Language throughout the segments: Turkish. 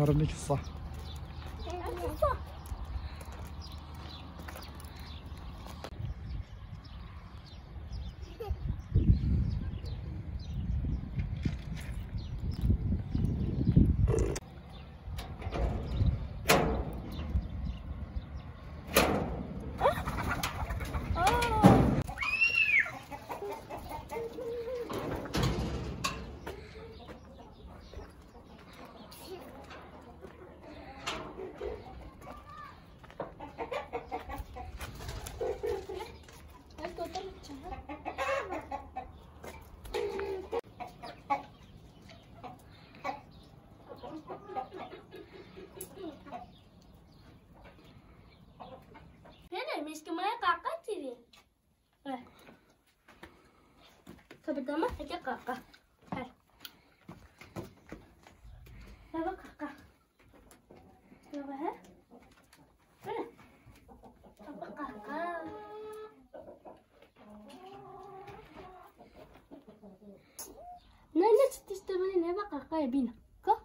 ارنك الصح Pertama aja kakak. Eh. Coba kakak. Coba ya. Pene. Coba kakak. Nene çıtıştı beni ne bak kakaya bina. Ka.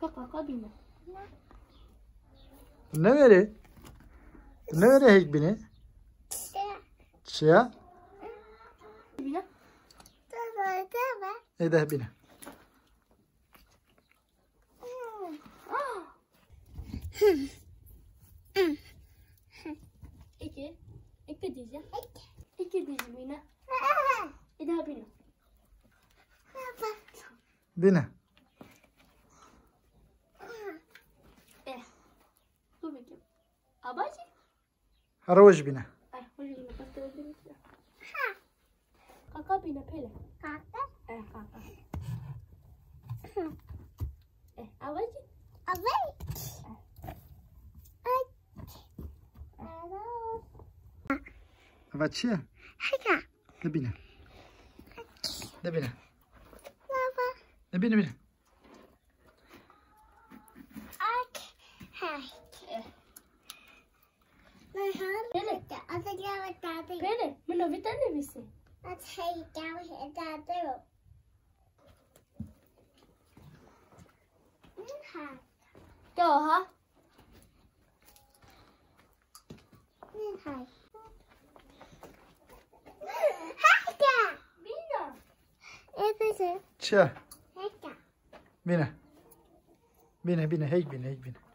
Ka kaka bina. Ne veri? Ne veri hek bini? Çiya? Bina. Ede bini. İki. İki diyeceğim. İki diyeceğim yine. Daha bina. Bini. Eh. Dur bakayım. Abacı. Haroş bini. Ay, hoca yine bastırabiliriz Vai, Rafa. I like it. I like it. Avacı. Haka. Ne bine? Ne bine? Baba. Ne bine bine? Ak. Hak. Pele. Pele. Mano, vita ne misin? Let's hang down here, Dad. 卡。掉哈。面卡。Mina. Mina, Mina, hey, Mina, hey, Mina.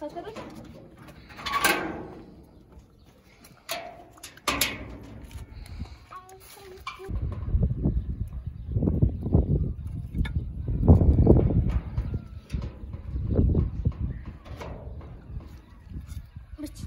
Satalım. Bıç.